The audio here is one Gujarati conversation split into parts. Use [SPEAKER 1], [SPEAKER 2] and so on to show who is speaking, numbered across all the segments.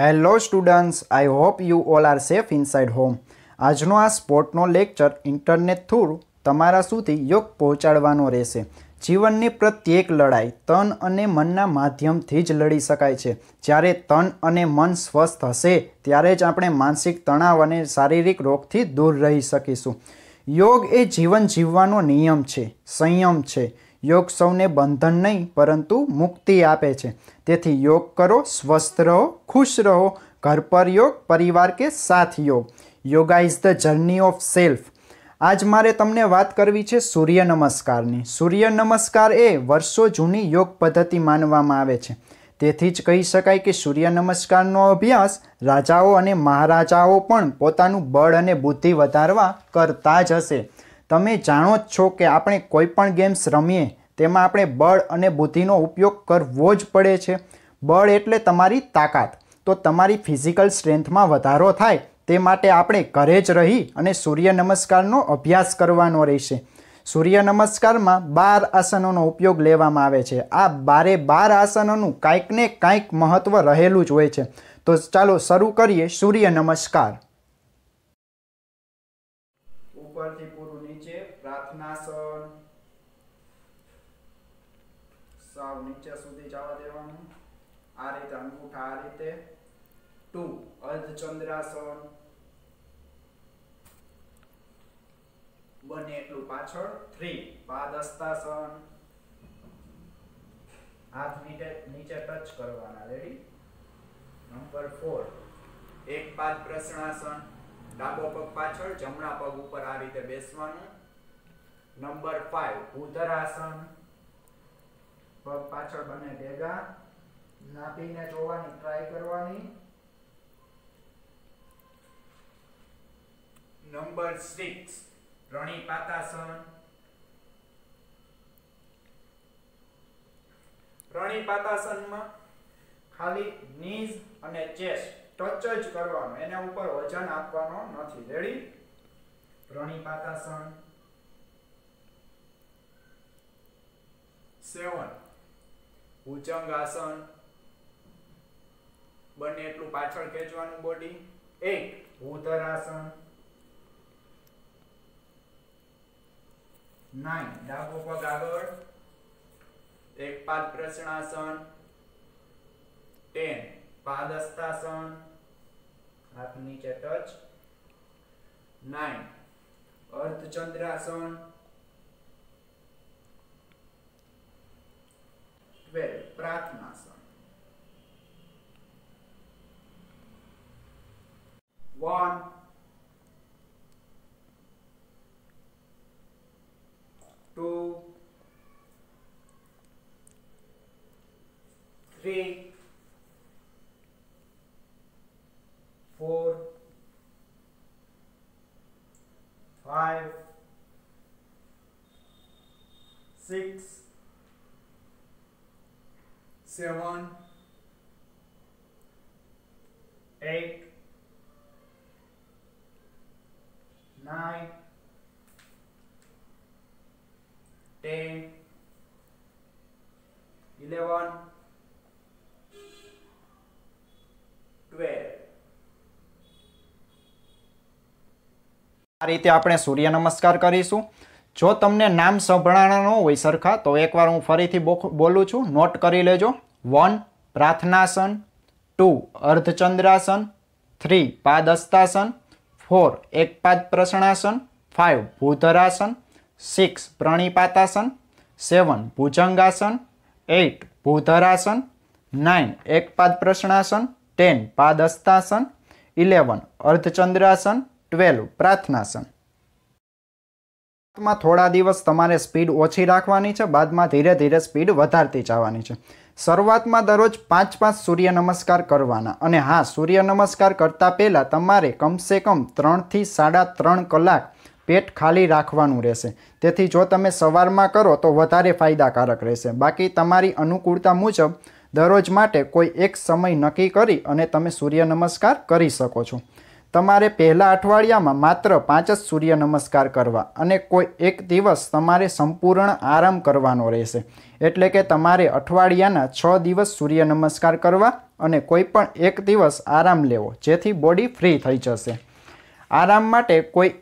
[SPEAKER 1] Hello students I hope you all are safe inside home આજનો આ સ્પોર્ટનો લેક્ચર ઇન્ટરનેટ થ્રુ તમારા સુધી યોગ પહોંચાડવાનો રહેશે. જીવનની પ્રત્યેક લડાઈ તન અને મનના માધ્યમથી જ લડી શકાય છે. જ્યારે તન અને મન સ્વસ્થ હશે, ત્યારે જ આપણે માનસિક તણાવ અને શારીરિક રોગથી દૂર રહી શકીશું. યોગ એ જીવન જીવવાનો નિયમ છે, સંયમ છે. યોગ સૌને બંધન નહીં, પરંતુ મુક્તિ આપે છે. તેથી યોગ કરો, સ્વસ્થ રહો, ખુશ રહો. ઘર પર યોગ, પરિવાર કે સાથ યોગ. Yoga is the journey of self. આજ મારે તમને વાત કરવી છે સૂર્ય નમસ્કારની. સૂર્ય નમસ્કાર એ વર્ષો જૂની યોગ પદ્ધતિ માનવામાં આવે છે. તેથી જ કહી શકાય કે સૂર્ય નમસ્કારનો અભ્યાસ રાજાઓ અને મહારાજાઓ પણ પોતાનું બળ અને બુદ્ધિ વધારવા કરતા જ હશે. તમે જાણો જ છો કે આપણે કોઈ પણ ગેમ્સ રમીએ, તેમાં આપણે બળ અને બુદ્ધિનો ઉપયોગ કરવો જ પડે છે. બળ એટલે તમારી તાકાત. તો તમારી ફિઝિકલ સ્ટ્રેન્થમાં વધારો થાય, તે માટે આપણે ઘરે જ રહી અને સૂર્ય નમસ્કારનો અભ્યાસ કરવાનો રહેશે. સૂર્ય નમસ્કારમાં બાર આસનોનો ઉપયોગ લેવામાં આવે છે. આ બારે બાર આસનોનું કાંઈક ને કાંઈક મહત્ત્વ રહેલું જ હોય છે. તો ચાલો શરૂ કરીએ સૂર્ય નમસ્કાર ઉપરથી પૂરું નીચે પ્રાર્થનાસન નીચે સુધી જવા દેવાનું. આ રીતે અંગૂઠા આ રીતે. ટુ, અર્ધચંદ્રાસન. બને એટલું પાછળ. થ્રી, પાદસ્તાસન. હાથ નીચે નીચે ટચ કરવાના, રેડી? Number four. એક પાદ પ્રસણાસન ડાબો પગ પાછળ, જમણા પગ ઉપર આ રીતે બેસવાનું. નંબર ફાઈવ ઉદરાસન પગ પાછળ બંને ભેગા, નાભીને જોવાની ટ્રાય કરવાની. નંબર 6 રણી પાતાસન. રણી પાતાસનમાં ખાલી નીઝ અને ચેસ્ટ ટચ જ કરવાનો, એના ઉપર વજન આપવાનો નથી. રેડી રણી પાતાસન. 7 ભુજંગ આસન. બને એટલું પાછળ ખેંચવાનું બોડી એક, ઉધર આસન. નાઇન, ડાબો પગ આગળ. એક પાદ પ્રસણાસન. ટેન, પાદસ્તાસન. હાથ નીચે ટચ નાઇન, અર્ધચંદ્રાસન. પ્રાર્થનાસન one two three four, five, six, seven, eight, nine, ten, eleven, twelve. આ રીતે આપણે સૂર્ય નમસ્કાર કરીશું જો તમને નામ સંભળાણા ન હોય સરખા, તો એકવાર હું ફરીથી બોલું છું. નોટ કરી લેજો. વન પ્રાર્થનાસન. ટુ અર્ધચંદ્રાસન. થ્રી પાદસ્તાસન. ફોર એકપાદ પ્રસણાસન ફાઇવ ભૂધરાસન. સિક્સ પ્રણીપાતાસન. સેવન ભુજંગાસન. એઇટ ભૂધરાસન. નાઇન એકપાદ પ્રસણાસન ટેન પાદસ્તાસન. ઇલેવન અર્ધચંદ્રાસન. ટ્વેલ્વ પ્રાર્થનાસન. માં થોડા દિવસ તમારે સ્પીડ ઓછી રાખવાની છે, બાદમાં ધીરે ધીરે સ્પીડ વધારતી જવાની છે. શરૂઆતમાં દરરોજ પાંચ પાંચ સૂર્ય નમસ્કાર કરવાના અને હા, સૂર્ય નમસ્કાર કરતાં પહેલાં તમારે કમસે કમ ત્રણથી સાડા ત્રણ કલાક પેટ ખાલી રાખવાનું રહેશે. તેથી જો તમે સવારમાં કરો તો વધારે ફાયદાકારક રહેશે. બાકી તમારી અનુકૂળતા મુજબ દરરોજ માટે કોઈ એક સમય નક્કી કરી અને તમે સૂર્ય નમસ્કાર કરી શકો છો. તમારે પહેલા અઠવાડિયામાં માત્ર પાંચ જ સૂર્ય નમસ્કાર કરવા અને કોઈ એક દિવસ તમારે સંપૂર્ણ આરામ કરવાનો રહેશે. એટલે કે તમારે અઠવાડિયાના છ દિવસ સૂર્ય નમસ્કાર કરવા અને કોઈ પણ એક દિવસ આરામ લેવો, જેથી બોડી ફ્રી થઈ જશે. આરામ માટે કોઈ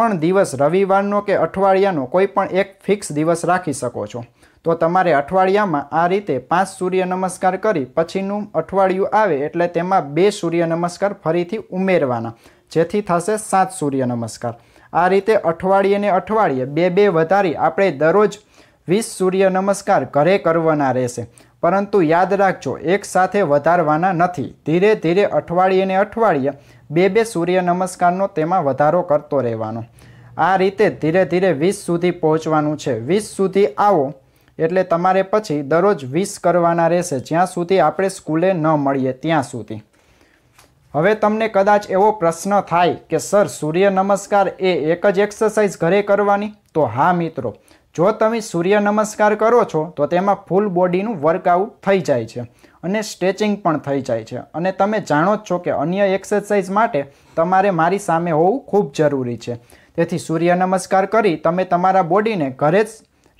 [SPEAKER 1] પણ દિવસ રવિવારનો કે અઠવાડિયાનો કોઈ પણ એક ફિક્સ દિવસ રાખી શકો છો. તો તમારે અઠવાડિયામાં આ રીતે પાંચ સૂર્ય નમસ્કાર કરી પછીનું અઠવાડિયું આવે એટલે તેમાં બે સૂર્ય નમસ્કાર ફરીથી ઉમેરવાના, જેથી થશે સાત સૂર્ય નમસ્કાર. આ રીતે અઠવાડિયે ને અઠવાડિયે બે બે વધારી આપણે દરરોજ વીસ સૂર્ય નમસ્કાર ઘરે કરવાના રહેશે. પરંતુ યાદ રાખજો, એક સાથે વધારવાના નથી. ધીરે ધીરે અઠવાડિયે ને અઠવાડિયે બે બે સૂર્ય નમસ્કારનો તેમાં વધારો કરતો રહેવાનો. આ રીતે ધીરે ધીરે વીસ સુધી પહોંચવાનું છે. વીસ સુધી આવો, એટલે તમારે પછી દરરોજ વીસ કરવાના રહેશે. જ્યાં સુધી આપણે સ્કૂલે ન મળીએ, ત્યાં સુધી. હવે તમને કદાચ એવો પ્રશ્ન થાય કે, સર, સૂર્ય નમસ્કાર એ એક જ એક્સરસાઇઝ ઘરે કરવાની? તો હા મિત્રો જો તમે સૂર્ય નમસ્કાર કરો છો, તો તેમાં ફૂલ બોડીનું વર્કઆઉટ થઈ જાય છે અને સ્ટ્રેચિંગ પણ થઈ જાય છે. અને તમે જાણો જ છો કે અન્ય એક્સરસાઇઝ માટે તમારે મારી સામે હોવું ખૂબ જરૂરી છે. તેથી સૂર્ય નમસ્કાર કરી તમે તમારા બોડીને ઘરે જ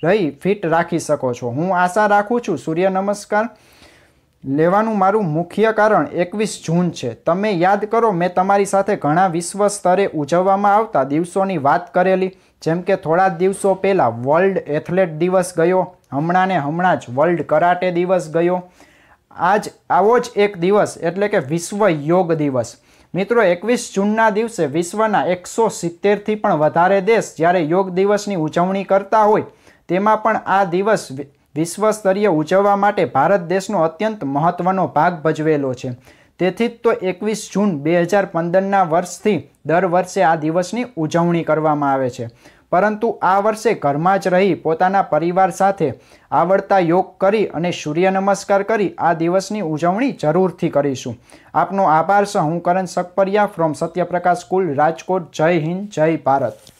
[SPEAKER 1] રહી ફિટ રાખી શકો છો. હું આશા રાખું છું સૂર્ય નમસ્કાર લેવાનું મારું મુખ્ય કારણ એકવીસ જૂન છે. તમે યાદ કરો, મેં તમારી સાથે ઘણા વિશ્વ સ્તરે ઉજવવામાં આવતા દિવસોની વાત કરેલી. જેમ કે થોડા દિવસો પહેલાં વર્લ્ડ એથ્લેટ દિવસ ગયો હમણાં ને હમણાં જ વર્લ્ડ કરાટે દિવસ ગયો. આજ આવો જ એક દિવસ, એટલે કે વિશ્વ યોગ દિવસ. મિત્રો, એકવીસ જૂનના દિવસે વિશ્વના એકસો સિત્તેરથી પણ વધારે દેશ જ્યારે યોગ દિવસની ઉજવણી કરતા હોય, તેમાં પણ આ દિવસ વિશ્વ સ્તરીય ઉજવવા માટે ભારત દેશનો અત્યંત મહત્વનો ભાગ ભજવેલો છે. તેથી જ તો એકવીસ જૂન બે હજાર પંદરના વર્ષથી દર વર્ષે આ દિવસની ઉજવણી કરવામાં આવે છે. પરંતુ આ વર્ષે ઘરમાં જ રહી પોતાના પરિવાર સાથે આવડતા યોગ કરી અને સૂર્ય નમસ્કાર કરી આ દિવસની ઉજવણી જરૂરથી કરીશું. આપનો આભાર છે હું કરણ સકપરિયા ફ્રોમ સત્યપ્રકાશ સ્કૂલ રાજકોટ જય હિન્દ, જય ભારત.